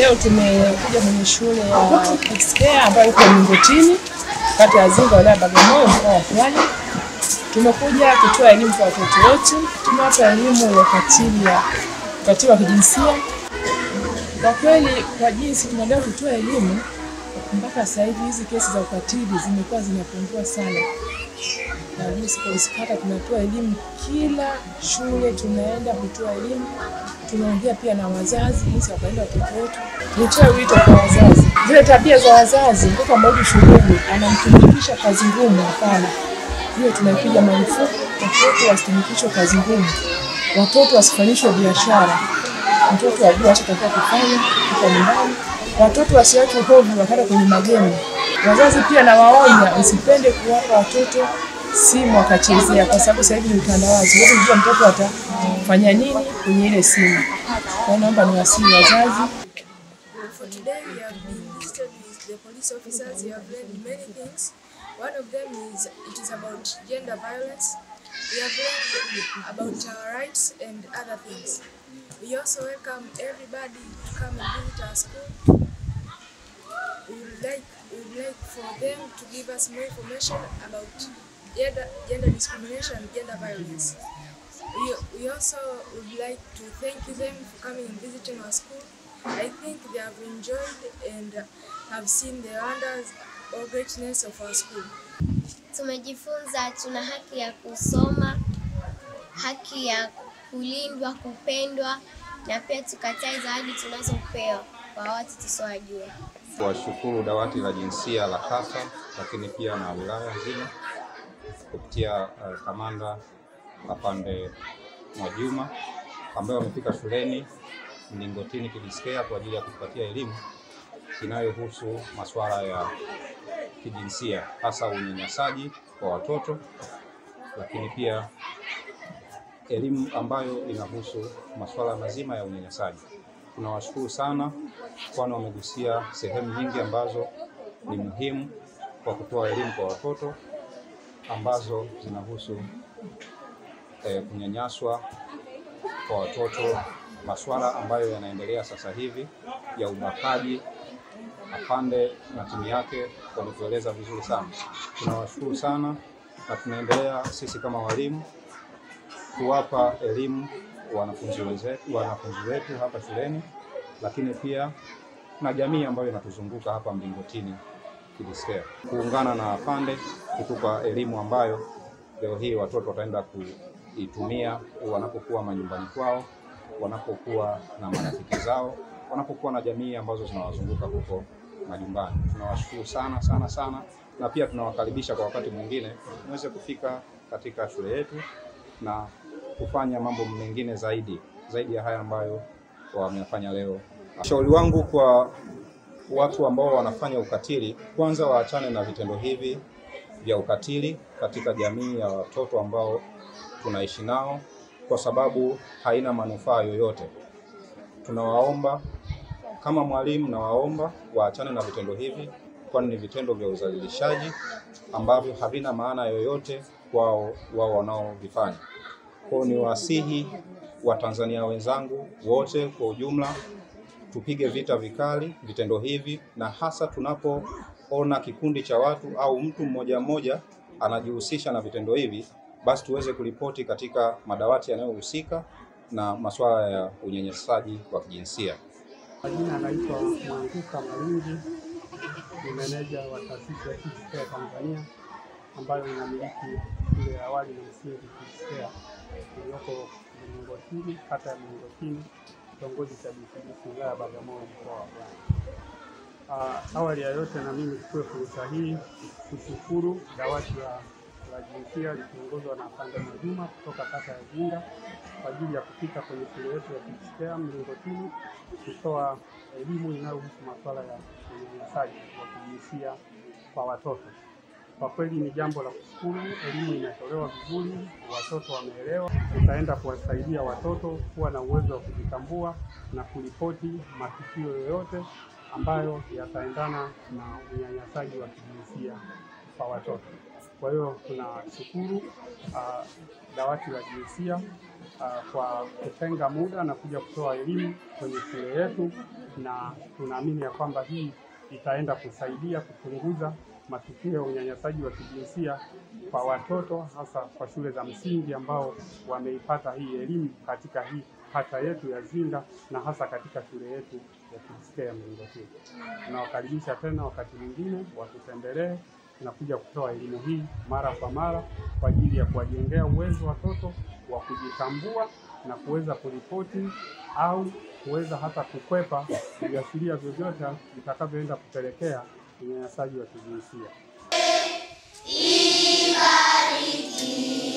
Leo tumekuja kwenye shule ya Kiskea ambayo iko Mingotini, kata ya Zinga, wilaya ya Bagamoyo, mkoa wa Pwani. Tumekuja kutoa elimu kwa watoto wote, Tumewapa elimu ya ukatili ya ukatili wa kijinsia. Kwa kweli, kwa jinsi tunaendelea kutoa elimu mpaka sasa hivi hizi kesi za ukatili zimekuwa zinapungua sana, na tunatoa elimu kila shule, tunaenda kutoa elimu, tunaongea pia na wazazi jinsi ya kulinda watoto wetu. Nitoe wito kwa wazazi, zile tabia za wazazi, mtoto amerudi shuleni anamtumikisha kazi ngumu, hapana. Hiyo tunaipiga marufuku. Watoto wasitumikishwe kazi ngumu, watoto wasifanyishwe biashara, mtoto ajue anachotakiwa kufanya kwa nyumbani watoto wasiachwe hovyo wakaenda kwenye magemu. Wazazi pia nawaonya, usipende kuwapa watoto simu wakachezea, kwa sababu sasa hivi ni utandawazi, wewe kujua mtoto atafanya nini kwenye ile simu. Kwa naomba niwasihi wazazi the police officers. We have learned many things. One of them is it is about gender violence. We have learned about our rights and other things. We also welcome everybody to come and visit our school. Would like would like for them to give us more information about gender, gender discrimination and gender violence. We, we also would like to thank them for coming and visiting our school. I think they have enjoyed and have seen the wonders or greatness of our school. Tumejifunza tuna haki ya kusoma, haki ya kulindwa, kupendwa na pia tukatae zawadi tunazopewa kwa watu tusiowajua. Kuwashukuru dawati la jinsia la kata, lakini pia na wilaya nzima kupitia uh, kamanda Afande Mwajuma ambaye wamefika shuleni Mlingotini Kids kwa ajili ya kutupatia elimu inayohusu masuala ya kijinsia hasa unyanyasaji kwa watoto, lakini pia elimu ambayo inahusu masuala mazima ya unyanyasaji. Tunawashukuru sana, kwani wamegusia sehemu nyingi ambazo ni muhimu kwa kutoa elimu kwa watoto ambazo zinahusu eh, kunyanyaswa kwa watoto, masuala ambayo yanaendelea sasa hivi ya ubakaji. Afande na timu yake wametueleza vizuri sana. Tunawashukuru sana na tunaendelea sisi kama walimu kuwapa elimu wanafunzi wetu, wanafunzi wetu hapa shuleni, lakini pia na jamii ambayo inatuzunguka hapa Mlingotini Care, kuungana na afande kutupa elimu ambayo leo hii watoto wataenda kuitumia wanapokuwa manyumbani kwao, wanapokuwa na marafiki zao, wanapokuwa na jamii ambazo zinawazunguka huko majumbani. Tunawashukuru sana sana sana, na pia tunawakaribisha kwa wakati mwingine muweze kufika katika shule yetu na kufanya mambo mengine zaidi zaidi ya haya ambayo wamefanya leo. Shauri wangu kwa watu ambao wanafanya ukatili, kwanza waachane na vitendo hivi vya ukatili katika jamii ya watoto ambao tunaishi nao, kwa sababu haina manufaa yoyote. Tunawaomba kama mwalimu, nawaomba waachane na vitendo hivi, kwani ni vitendo vya udhalilishaji ambavyo havina maana yoyote kwao wao wanaovifanya. Kwa ni wasihi wa Tanzania wenzangu wote kwa ujumla, tupige vita vikali vitendo hivi, na hasa tunapoona kikundi cha watu au mtu mmoja mmoja anajihusisha na vitendo hivi, basi tuweze kuripoti katika madawati yanayohusika na masuala ya unyanyasaji wa kijinsia. Majina anaitwa Mwanguka Malingi, ni meneja wa taasisi ya Tanzania ambayo inamiliki shule ya awali na msingi Kids iliyoko Mlingotini, kata ya Mlingotini, kitongoji cha Bisibisi, wilaya ya Bagamoyo, mkoa wa Pwani. Uh, awali ya yote na mimi nichukue fursa hii kushukuru dawati la, la jinsia likiongozwa na Afande Mwajuma kutoka kata ya Zinga kwa ajili ya kufika kwenye shule yetu ya mlingo Mlingotini kutoa elimu inayohusu masuala ya unyanyasaji wa kijinsia kwa watoto. Kwa kweli ni jambo la kushukuru, elimu inatolewa vizuri, watoto wameelewa. Tutaenda kuwasaidia watoto kuwa na uwezo wa kujitambua na kuripoti matukio yoyote ambayo yataendana na unyanyasaji wa kijinsia kwa watoto. Kwa hiyo tunashukuru uh, dawati la jinsia uh, kwa kutenga muda na kuja kutoa elimu kwenye shule yetu, na tunaamini ya kwamba hii itaenda kusaidia kupunguza matukio ya unyanyasaji wa kijinsia kwa watoto hasa kwa shule za msingi ambao wameipata hii elimu katika hii kata yetu ya Zinga na hasa katika shule yetu ya Kidskea Mlingotini. Tunawakaribisha tena wakati mwingine watutembelee na kuja kutoa elimu hii mara kwa mara kwa ajili ya kuwajengea uwezo watoto wa kujitambua na kuweza kuripoti au kuweza hata kukwepa viashiria vyovyote vitakavyoenda kupelekea unyanyasaji wa kijinsia. Ibariki